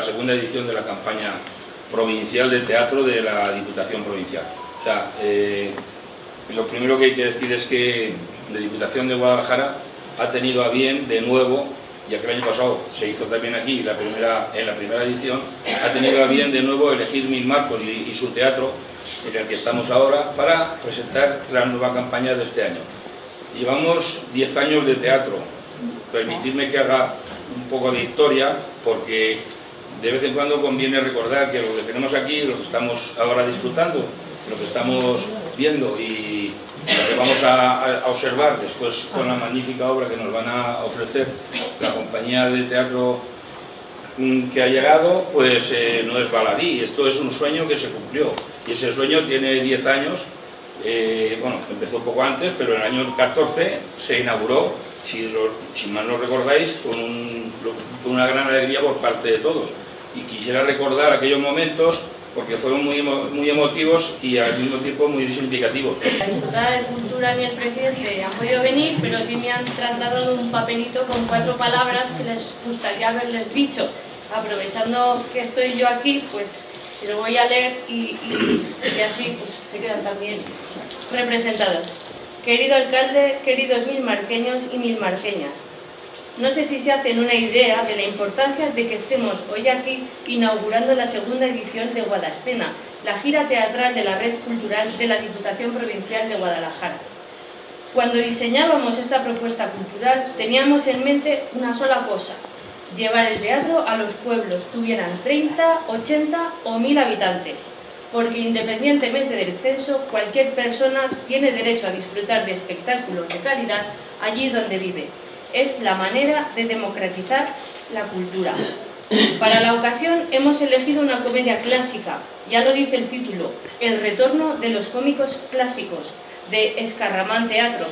la segunda edición de la campaña provincial de teatro de la Diputación Provincial. O sea, eh, lo primero que hay que decir es que la Diputación de Guadalajara ha tenido a bien de nuevo, ya que el año pasado se hizo también aquí la primera, en la primera edición, ha tenido a bien de nuevo elegir Mil Marcos y, y su teatro, en el que estamos ahora, para presentar la nueva campaña de este año. Llevamos 10 años de teatro, permitidme que haga un poco de historia, porque de vez en cuando conviene recordar que lo que tenemos aquí, lo que estamos ahora disfrutando, lo que estamos viendo y lo que vamos a, observar después con la magnífica obra que nos van a ofrecer la compañía de teatro mm, que ha llegado, pues eh, no es baladí, esto es un sueño que se cumplió. Y ese sueño tiene 10 años, eh, bueno, empezó un poco antes, pero en el año 14 se inauguró, si, mal no recordáis, con una gran alegría por parte de todos y quisiera recordar aquellos momentos porque fueron muy, muy emotivos y al mismo tiempo muy significativos. La diputada de Cultura ni el presidente han podido venir, pero sí me han trasladado un papelito con cuatro palabras que les gustaría haberles dicho. Aprovechando que estoy yo aquí, pues se lo voy a leer y, así pues, se quedan también representados. Querido alcalde, queridos mil marqueños y mil marqueñas, no sé si se hacen una idea de la importancia de que estemos hoy aquí inaugurando la segunda edición de Guadascena, la gira teatral de la Red Cultural de la Diputación Provincial de Guadalajara. Cuando diseñábamos esta propuesta cultural teníamos en mente una sola cosa, llevar el teatro a los pueblos, tuvieran 30, 80 o 1000 habitantes, porque independientemente del censo, cualquier persona tiene derecho a disfrutar de espectáculos de calidad allí donde vive es la manera de democratizar la cultura. Para la ocasión hemos elegido una comedia clásica, ya lo dice el título, El retorno de los cómicos clásicos, de Escarramán Teatro,